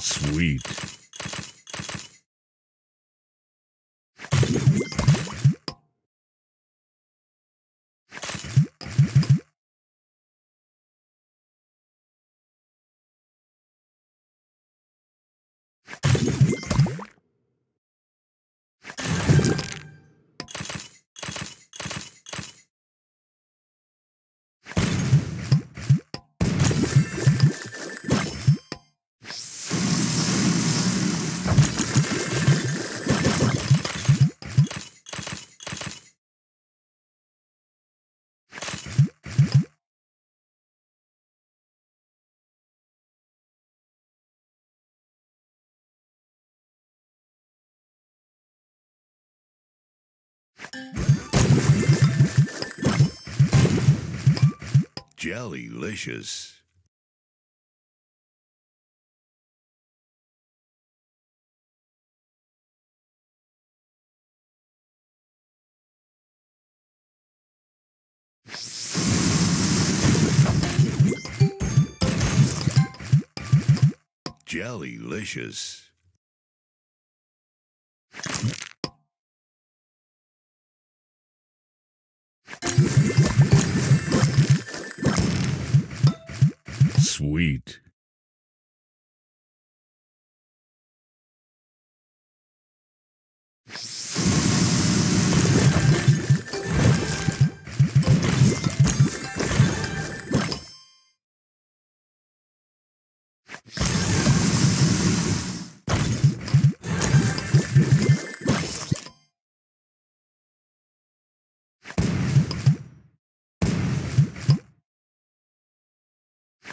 Sweet. Jellylicious. Jellylicious. Sweet.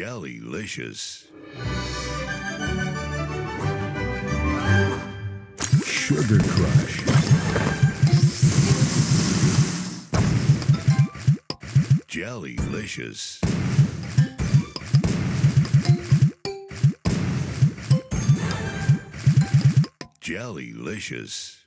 Jellylicious. Sugar Crush. Jellylicious. Jellylicious.